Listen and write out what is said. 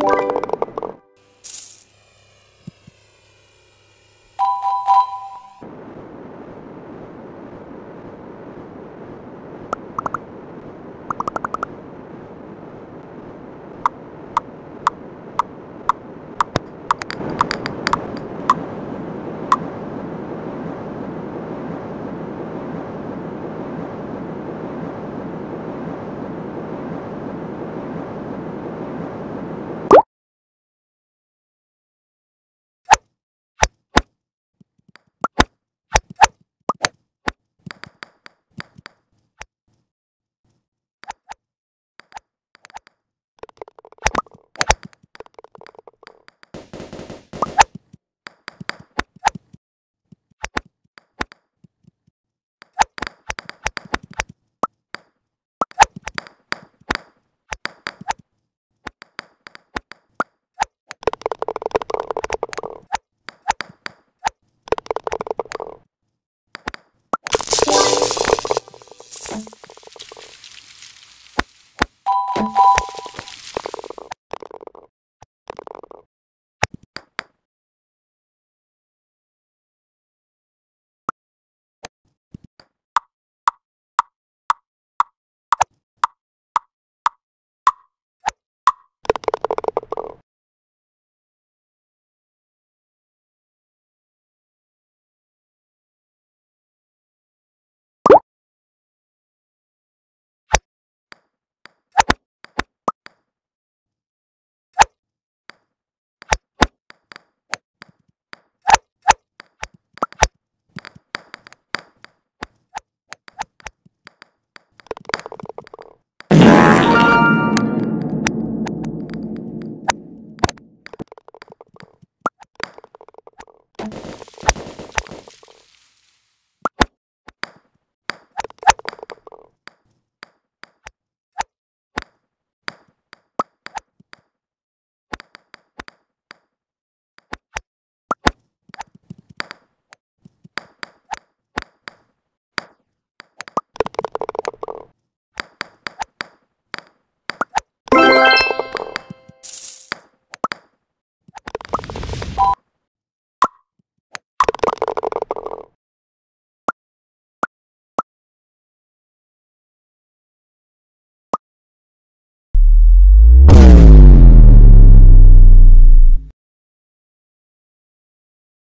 you.